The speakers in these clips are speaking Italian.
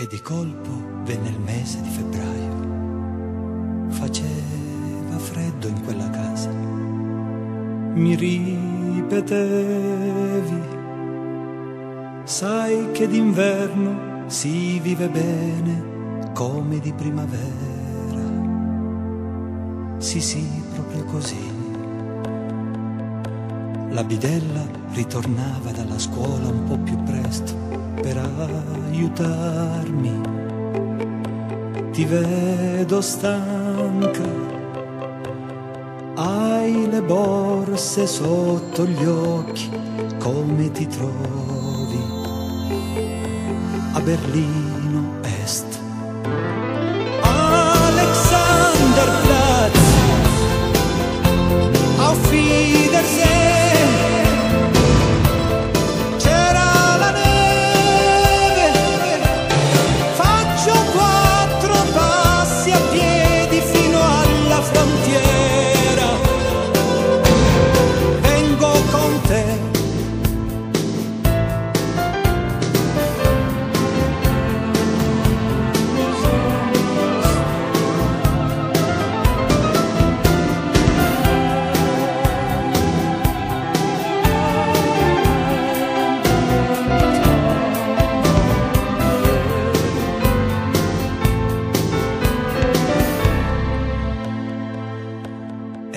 E di colpo venne il mese di febbraio. Faceva freddo in quella casa. Mi ripetevi, sai che d'inverno si vive bene come di primavera. Sì, sì, proprio così. La bidella ritornava dalla scuola un po' più presto per aiutarmi. Ti vedo stanca, hai le borse sotto gli occhi, come ti trovi a Berlino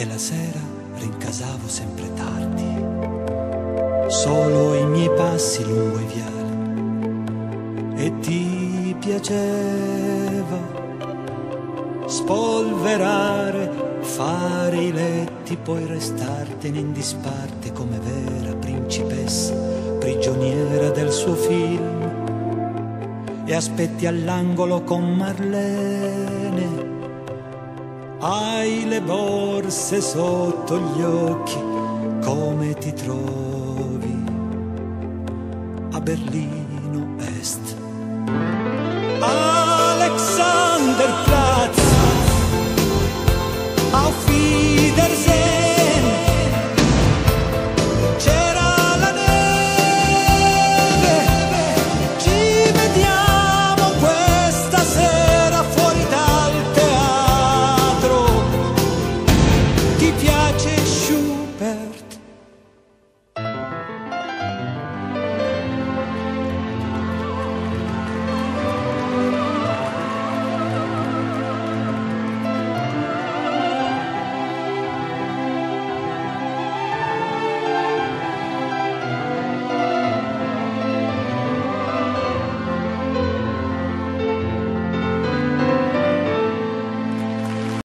e la sera rincasavo sempre tardi, solo i miei passi lungo i viali. E ti piaceva spolverare, fare i letti, poi restartene in disparte come vera principessa, prigioniera del suo film. E aspetti all'angolo con Marlene hai le borse sotto gli occhi, come ti trovi a Berlino Est?